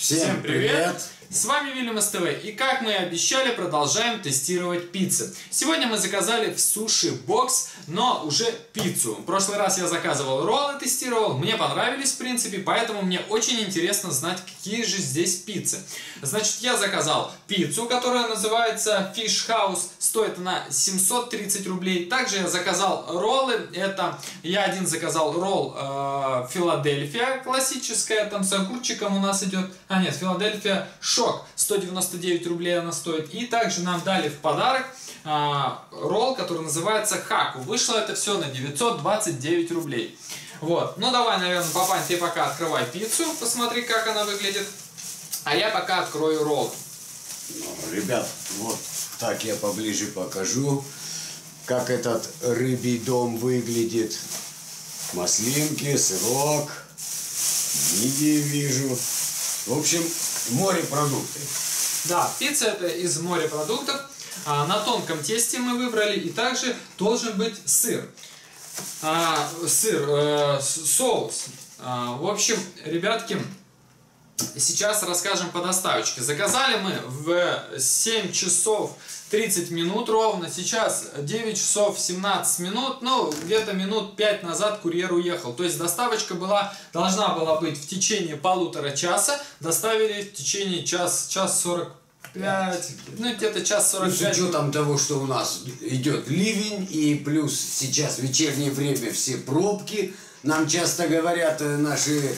Всем привет! С вами Вильям СТВ, и как мы и обещали, продолжаем тестировать пиццы. Сегодня мы заказали в суши бокс, но уже пиццу. В прошлый раз я заказывал роллы, тестировал, мне понравились в принципе, поэтому мне очень интересно знать, какие же здесь пиццы. Значит, я заказал пиццу, которая называется Fish House, стоит она 730 рублей. Также я заказал роллы, это я один заказал ролл э, Филадельфия, классическая, там с огурчиком у нас идет, а нет, Филадельфия шок, 199 рублей она стоит. И также нам дали в подарок а, ролл, который называется Хаку. Вышло это все на 929 рублей. Вот. Ну давай, наверное, папань, ты пока открывай пиццу, посмотри, как она выглядит. А я пока открою ролл. Ну, ребят, вот так я поближе покажу, как этот рыбий дом выглядит. Маслинки, сырок, мидии вижу. В общем, морепродукты. Да, пицца это из морепродуктов. А, на тонком тесте мы выбрали. И также должен быть сыр. А, сыр, э, соус. А, в общем, ребятки, сейчас расскажем по доставочке. Заказали мы в 7 часов 30 минут ровно. Сейчас 9 часов 17 минут. Ну, где-то минут 5 назад курьер уехал. То есть доставочка была, должна была быть в течение полутора часа. Доставили в течение час, час 40 5, ну где-то час 45. Ну, с учетом того, что у нас идет ливень, и плюс сейчас вечернее время все пробки, нам часто говорят э, наши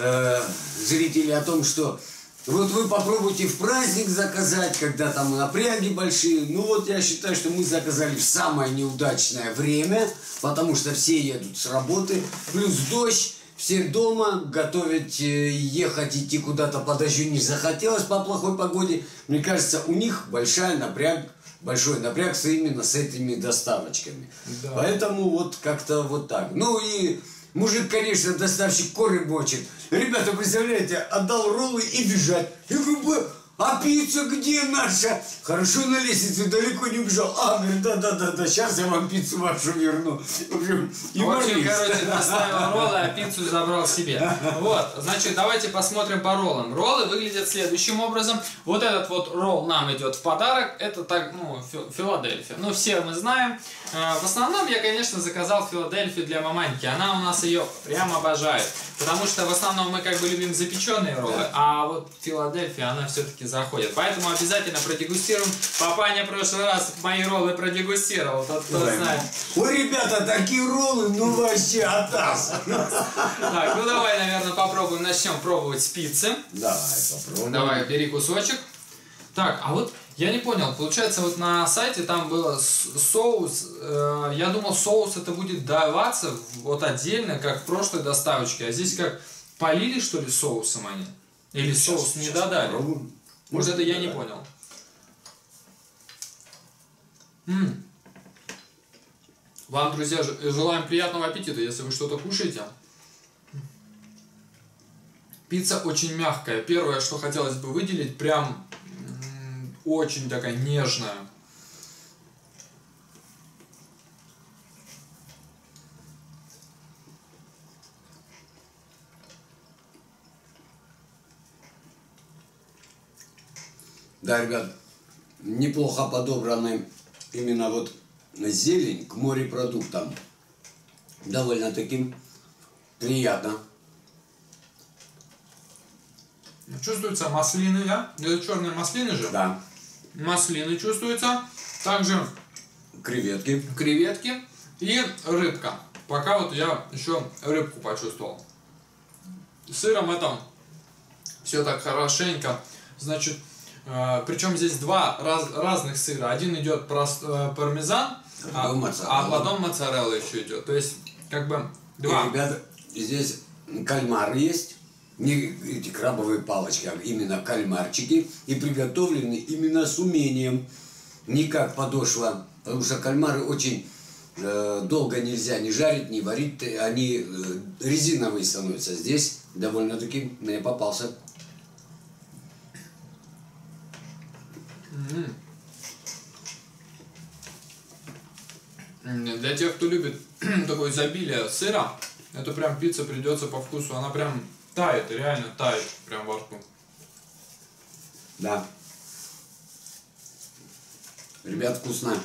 э, зрители о том, что вот вы попробуйте в праздник заказать, когда там напряги большие. Ну вот я считаю, что мы заказали в самое неудачное время, потому что все едут с работы, плюс дождь, все дома, готовить, э, ехать, идти куда-то по дождю не захотелось по плохой погоде. Мне кажется, у них большая напряг, большой напряг именно с этими доставочками. Да. Поэтому вот как-то вот так. Ну и Мужик, конечно, доставщик коры бочит. Ребята, представляете, отдал роллы и бежать. Я говорю, а пицца где наша? Хорошо на лестнице далеко не убежал. А, говорит, да-да-да, сейчас я вам пиццу вашу верну. В общем, в общем короче, доставил роллы, а пиццу забрал себе. Вот, значит, давайте посмотрим по роллам. Роллы выглядят следующим образом. Вот этот вот ролл нам идет в подарок. Это так, ну, Филадельфия. Ну, все мы знаем. А, в основном я, конечно, заказал Филадельфию для маманьки. Она у нас ее прям обожает. Потому что в основном мы как бы любим запеченные роллы. А вот Филадельфия, она все-таки заходит. Поэтому обязательно продегустируем. Папаня в прошлый раз мои роллы продегустировал, тот кто Ой, знает. Ой, ребята, такие роллы, ну вообще атас. Так, ну давай, наверное, попробуем, начнем пробовать с пиццы. Давай, попробуем. Давай, бери кусочек. Так, а вот я не понял, получается вот на сайте там было соус, э, я думал соус это будет даваться вот отдельно, как в прошлой доставочке, а здесь как полили что ли соусом они? Или сейчас, соус не додали? Попробуем. Может, это я не понял. М. Вам, друзья, желаем приятного аппетита, если вы что-то кушаете. Пицца очень мягкая. Первое, что хотелось бы выделить, прям очень такая нежная. Да, ребят, неплохо подобраны именно вот зелень к морепродуктам. Довольно таки приятно. Чувствуется маслины, да? Это черные маслины же? Да. Маслины чувствуются. Также креветки. Креветки и рыбка. Пока вот я еще рыбку почувствовал. Сыром это все так хорошенько. Значит, Причем здесь два раз, разных сыра. Один идет прост, э, пармезан, а, а потом моцарелла еще идет. То есть, как бы два. И, ребята, здесь кальмар есть. Не эти крабовые палочки, а именно кальмарчики. И приготовлены именно с умением. Не как подошва. Потому что кальмары очень э, долго нельзя ни жарить, ни варить. Они э, резиновые становятся. Здесь довольно-таки мне попался Для тех, кто любит такое изобилие сыра, это прям пицца придется по вкусу. Она прям тает, реально тает прям во рту. Да. Ребят, вкусно.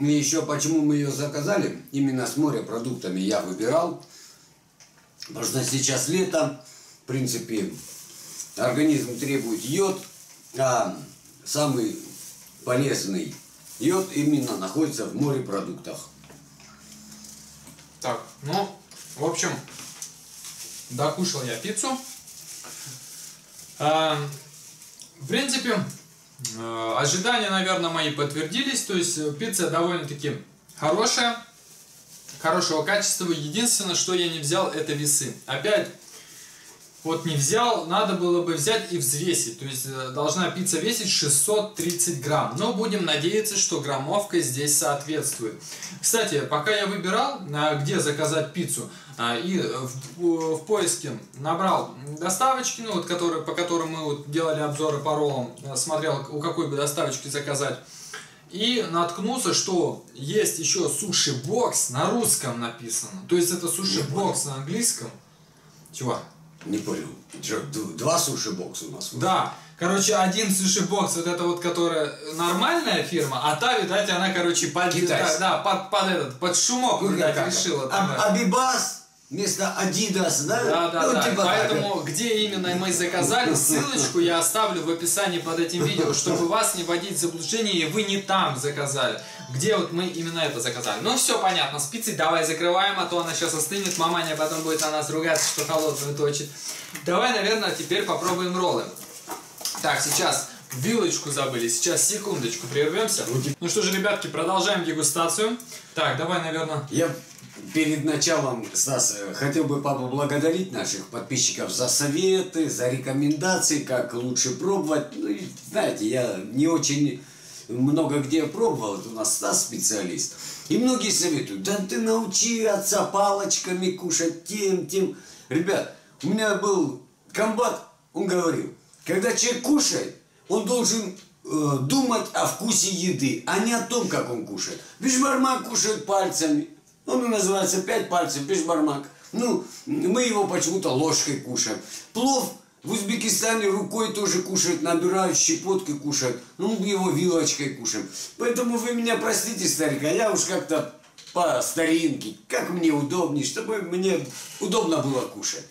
И еще почему мы ее заказали, именно с морепродуктами я выбирал. Потому что сейчас лето, в принципе, организм требует йод, а самый полезный йод именно находится в морепродуктах. Так, ну, в общем, докушал я пиццу. А, в принципе, э, ожидания, наверное, мои подтвердились. То есть э, пицца довольно-таки хорошая, хорошего качества. Единственное, что я не взял, это весы. Опять, вот не взял, надо было бы взять и взвесить. То есть э, должна пицца весить 630 грамм. Но будем надеяться, что граммовка здесь соответствует. Кстати, пока я выбирал, а, где заказать пиццу, а, и в, в поиске набрал доставочки, ну вот, которые, по которым мы вот делали обзоры по роллам, смотрел, у какой бы доставочки заказать. И наткнулся, что есть еще суши-бокс на русском написано. То есть это суши-бокс на английском. Чего? Не понял. Два суши-бокса у нас? Да. Короче, один суши-бокс, вот это вот, которая нормальная фирма, а та, видать, она, короче, под, Китайская. да, под, под этот, под шумок, Ну, видать, решила. А- Абибас вместо Адидас, да? Да, да, Ну, да. типа так. Поэтому, где именно мы заказали, ссылочку я оставлю в описании под этим видео, чтобы вас не вводить в заблуждение, и вы не там заказали. Где вот мы именно это заказали. Ну, все понятно, с пиццей давай закрываем, а то она сейчас остынет, маманя потом будет на нас ругаться, что холодную точит. Давай, наверное, теперь попробуем роллы. Так, сейчас вилочку забыли, сейчас секундочку прервемся. Ну что же, ребятки, продолжаем дегустацию. Так, давай, наверное, Я перед началом, Стас, э, хотел бы поблагодарить наших подписчиков за советы, за рекомендации, как лучше пробовать. Ну, и, знаете, я не очень много где пробовал, это у нас Стас специалист. И многие советуют, да ты научи отца палочками кушать тем, тем. Ребят, у меня был комбат, он говорил, когда человек кушает, он должен э, думать о вкусе еды, а не о том, как он кушает. Бишбармак кушает пальцами. Он и называется пять пальцев, бишбармак. Ну, мы его почему-то ложкой кушаем. Плов в Узбекистане рукой тоже кушают, набирают щепоткой кушают. Ну, его вилочкой кушаем. Поэтому вы меня простите, старик, а я уж как-то по старинке, как мне удобнее, чтобы мне удобно было кушать.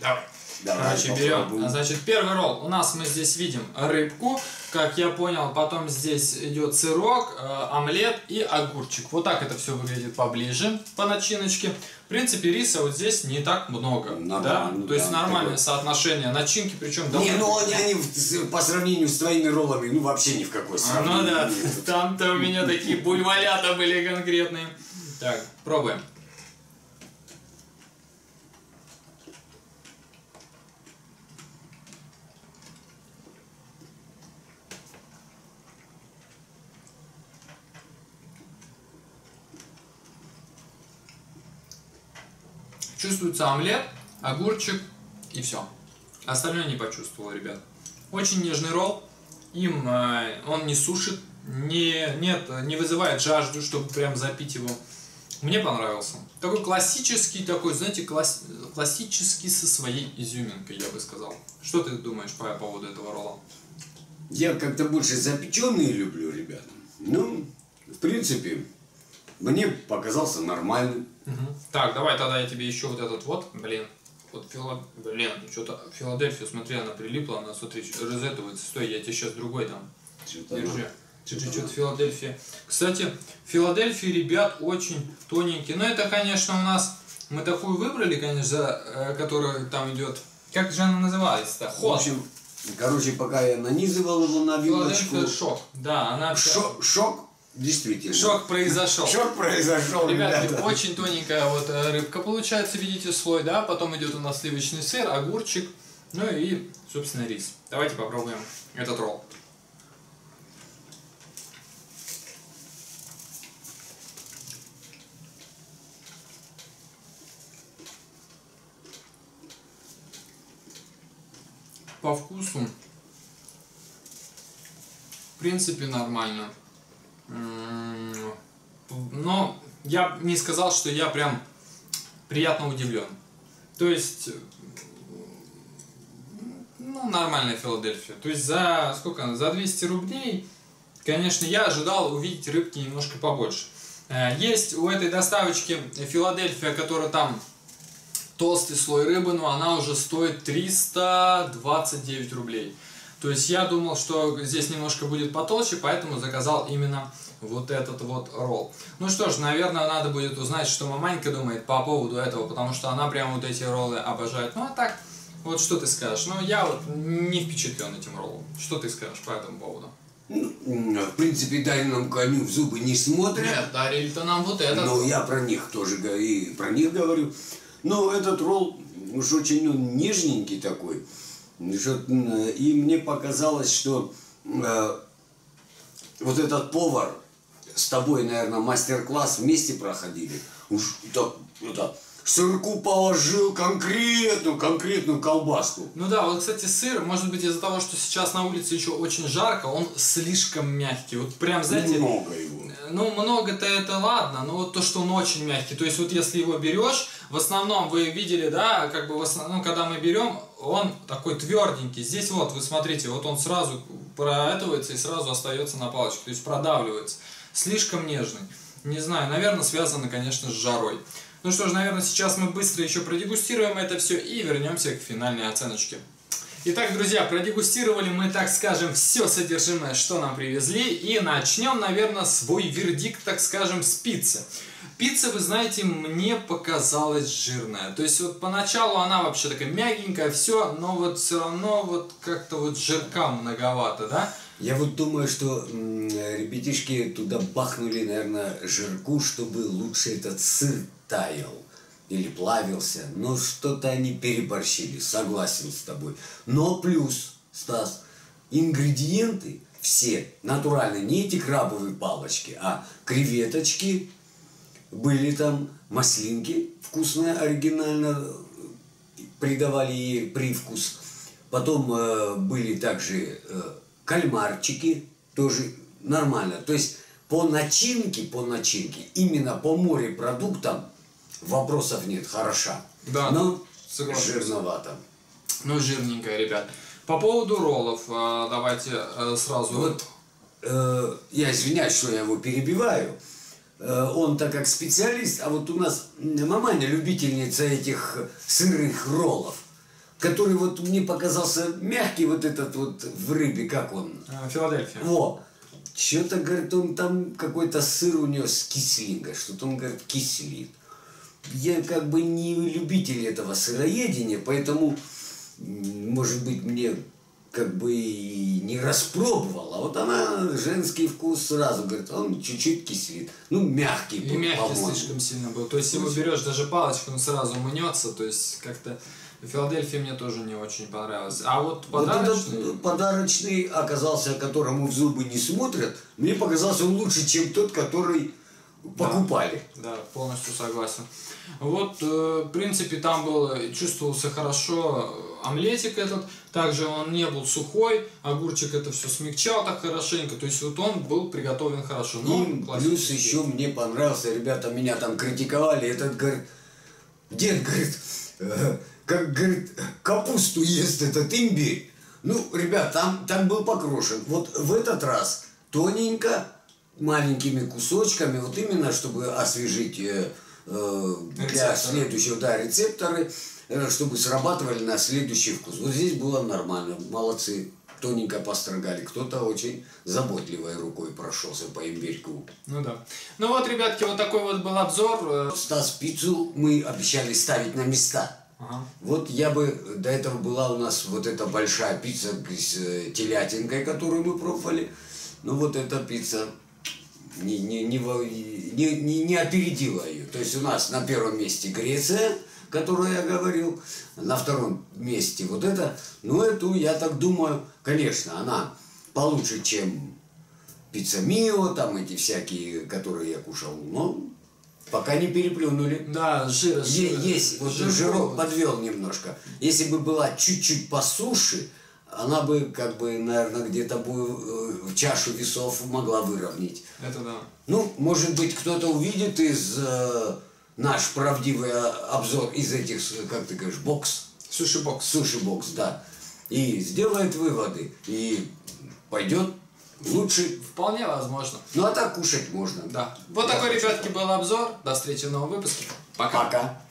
Давай. Давай, Короче, берем. попробуем. Значит, первый ролл. У нас мы здесь видим рыбку, как я понял. Потом здесь идет сырок, э, омлет и огурчик. Вот так это все выглядит поближе по начиночке. В принципе, риса вот здесь не так много. Нормально, да? ну То есть да, нормальное такое. соотношение. Начинки, причем Не, ну они, они по сравнению с твоими роллами, ну вообще ни в какой А, сравнении. Ну да, там-то у меня такие бульвалята были конкретные. Так, пробуем. Чувствуется омлет, огурчик и все. Остальное не почувствовал, ребят. Очень нежный ролл. Им э, он не сушит, не, нет, не вызывает жажду, чтобы прям запить его. Мне понравился. Такой классический, такой, знаете, класс, классический со своей изюминкой, я бы сказал. Что ты думаешь по поводу этого ролла? Я как-то больше запеченные люблю, ребята. Ну, в принципе, мне показался нормальным. Так, давай тогда я тебе еще вот этот вот, блин. Вот фила... Блин, что-то Филадельфию, смотри, она прилипла, она, смотри, розетывается. Стой, я тебе сейчас другой дам. Что-то Держи. что-то Филадельфия. Кстати, в Филадельфии ребят очень тоненькие. Но это, конечно, у нас... Мы такую выбрали, конечно, э, которая там идет... Как же она называется-то? В общем, короче, пока я нанизывал его на вилочку, Филадельфия шок. Да, она... шок, шок действительно. Шок произошел. Шок произошел, Ребятки, ребята. очень тоненькая вот э, рыбка получается, видите, слой, да? Потом идет у нас сливочный сыр, огурчик, ну и, собственно, рис. Давайте попробуем этот ролл. По вкусу, в принципе, нормально. Но я не сказал, что я прям приятно удивлен. То есть, ну, нормальная Филадельфия. То есть за сколько? За 200 рублей, конечно, я ожидал увидеть рыбки немножко побольше. Э, есть у этой доставочки Филадельфия, которая там толстый слой рыбы, но она уже стоит 329 рублей. То есть я думал, что здесь немножко будет потолще, поэтому заказал именно вот этот вот ролл. Ну что ж, наверное, надо будет узнать, что маманька думает по поводу этого, потому что она прям вот эти роллы обожает. Ну а так, вот что ты скажешь? Ну я вот не впечатлен этим роллом. Что ты скажешь по этому поводу? Ну, в принципе, Дарином коню в зубы не смотрят. Нет, дарили-то нам вот этот. Но я про них тоже и про них говорю. Но этот ролл уж очень он нежненький такой. И мне показалось, что э, вот этот повар с тобой, наверное, мастер-класс вместе проходили. Уж это, это сырку положил конкретную, конкретную колбаску. Ну да, вот, кстати, сыр, может быть, из-за того, что сейчас на улице еще очень жарко, он слишком мягкий. Вот прям, знаете... Много его. Ну, много-то это ладно, но вот то, что он очень мягкий. То есть, вот если его берешь, в основном вы видели, да, как бы в основном, когда мы берем, он такой тверденький. Здесь вот, вы смотрите, вот он сразу проэтывается и сразу остается на палочке, то есть продавливается. Слишком нежный. Не знаю, наверное, связано, конечно, с жарой. Ну что ж, наверное, сейчас мы быстро еще продегустируем это все и вернемся к финальной оценочке. Итак, друзья, продегустировали мы, так скажем, все содержимое, что нам привезли. И начнем, наверное, свой вердикт, так скажем, с пиццы. Пицца, вы знаете, мне показалась жирная. То есть вот поначалу она вообще такая мягенькая, все, но вот все равно вот как-то вот жирка многовато, да? Я вот думаю, что ребятишки туда бахнули, наверное, жирку, чтобы лучше этот сыр таял или плавился, но что-то они переборщили, согласен с тобой. Но плюс, Стас, ингредиенты все натуральные, не эти крабовые палочки, а креветочки, были там маслинки вкусные, оригинально придавали ей привкус. Потом э, были также э, кальмарчики, тоже нормально. То есть по начинке, по начинке, именно по морепродуктам вопросов нет, хороша. Да, но согласен. жирновато. Ну, жирненькая, ребят. По поводу роллов, э, давайте э, сразу... Вот, э, я извиняюсь, что я его перебиваю. Э, он так как специалист, а вот у нас маманя любительница этих сырых роллов, который вот мне показался мягкий вот этот вот в рыбе, как он? Э, Филадельфия. Во, что-то, говорит, он там какой-то сыр у него с кислинкой, что-то он, говорит, кислит. Я как бы не любитель этого сыроедения, поэтому, может быть, мне как бы и не распробовал, а вот она женский вкус сразу говорит, он чуть-чуть кислит, ну мягкий И мягкий слишком сильно был. То есть его берешь даже палочку, он сразу мнется, то есть как-то Филадельфия мне тоже не очень понравилась. А вот подарочный... Вот подарочный оказался, которому в зубы не смотрят, мне показался он лучше, чем тот, который покупали. Да, да полностью согласен. Вот, э, в принципе, там был, чувствовался хорошо омлетик этот, также он не был сухой, огурчик это все смягчал так хорошенько, то есть вот он был приготовлен хорошо. Но И плюс еще мне понравился, ребята меня там критиковали, этот говорит, дед говорит, э, как говорит, капусту ест этот имбирь. Ну, ребят, там, там был покрошен. Вот в этот раз тоненько, маленькими кусочками, вот именно чтобы освежить э, э, для следующего, да, рецепторы, э, чтобы срабатывали на следующий вкус. Вот здесь было нормально, молодцы, тоненько построгали. Кто-то очень заботливой рукой прошелся по имбирьку. Ну да. Ну вот, ребятки, вот такой вот был обзор. Стас, пиццу мы обещали ставить на места. Вот я бы, до этого была у нас вот эта большая пицца с э, телятинкой, которую мы пробовали. Ну вот эта пицца не, не, не, не, не, опередила ее. То есть у нас на первом месте Греция, которую я говорил, на втором месте вот это. Ну, эту, я так думаю, конечно, она получше, чем пицца Мио, там эти всякие, которые я кушал. Но пока не переплюнули. Да, жир, жир Есть, вот жир, жирок подвел немножко. Если бы была чуть-чуть по суше, она бы, как бы, наверное, где-то бы э, в чашу весов могла выровнять. Это да. Ну, может быть, кто-то увидит из э, наш правдивый э, обзор из этих, как ты говоришь, бокс, Суши-бокс. суши-бокс, да, и сделает выводы, и пойдет лучше. Вполне возможно. Ну а так кушать можно. Да. Вот такой, ребятки, был обзор. До встречи в новом выпуске. Пока. Пока.